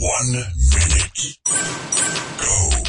One minute. Go.